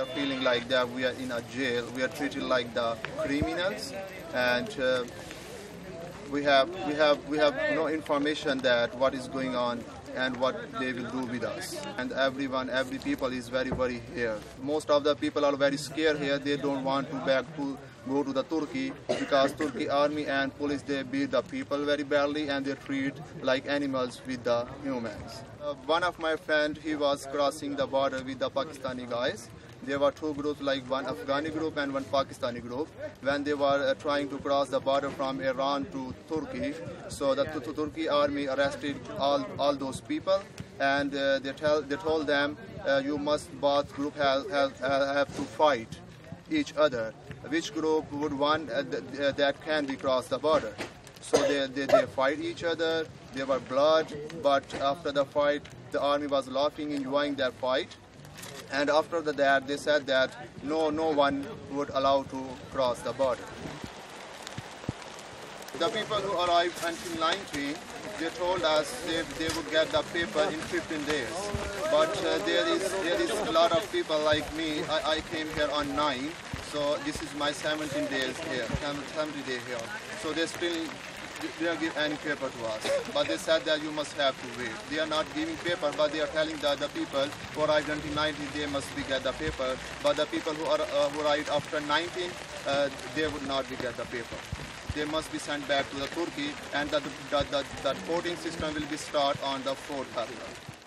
Are feeling like that we are in a jail. We are treated like the criminals, and uh, we have we have we have no information that what is going on and what they will do with us. And everyone, every people is very very here. Most of the people are very scared here. They don't want to back to go to the Turkey because Turkey army and police they beat the people very badly and they treat like animals with the humans. Uh, one of my friend he was crossing the border with the Pakistani guys there were two groups like one Afghani group and one Pakistani group when they were uh, trying to cross the border from Iran to Turkey. So the T- Turkey army arrested all, all those people and uh, they tell they told them uh, you must both group have, have, have to fight each other. Which group would want uh, th- th- that can be cross the border? So they, they, they fight each other. There were blood but after the fight the army was laughing enjoying their fight and after that they said that no no one would allow to cross the border. The people who arrived until 19 they told us they, they would get the paper in 15 days. But uh, there is there is a lot of people like me. I, I came here on 9 so this is my 17 days here 70 day here. So they still they are giving any paper to us. But they said that you must have to wait. They are not giving paper, but they are telling the people who arrived until 19, they must be get the paper. But the people who are uh, who arrived after 19, uh, they would not be get the paper. They must be sent back to the Turkey, and the, the, the, the voting system will be start on the 4th April.